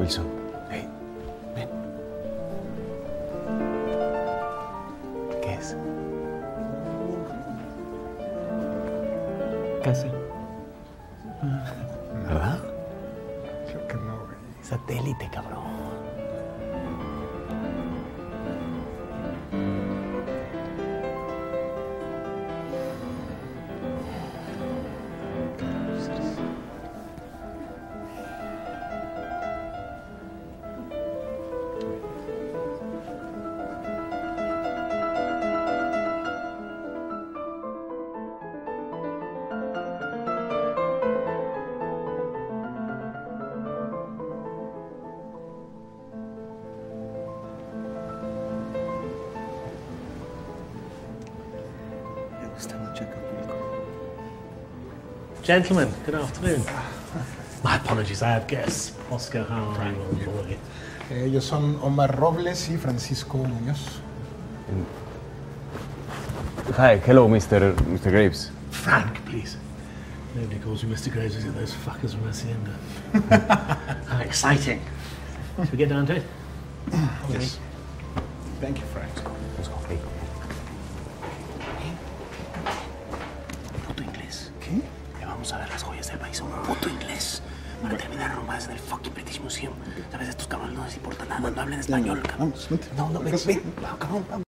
Wilson. Hey, ven. ¿Qué es? Casa. ¿Verdad? Creo que no, güey. Satélite, cabrón. Gentlemen, good afternoon. My apologies, I have guests. Oscar, how are you, old boy? Eh, ellos son Omar Robles y Francisco Muñoz. Hi, hello, Mr. Mr. Graves. Frank, please. Nobody calls you Mr. Graves, is it? Those fuckers from Hacienda. how exciting. Should we get down to it? Yes. Thank you, Frank. Let's go. Joyas del país un puto inglés. Para terminar nomás en el fucking British Museum. ¿Sabes? Estos cabrones no les importa nada. No hablan español, cabrón. No, no, ven, ven. Cabrón, vamos.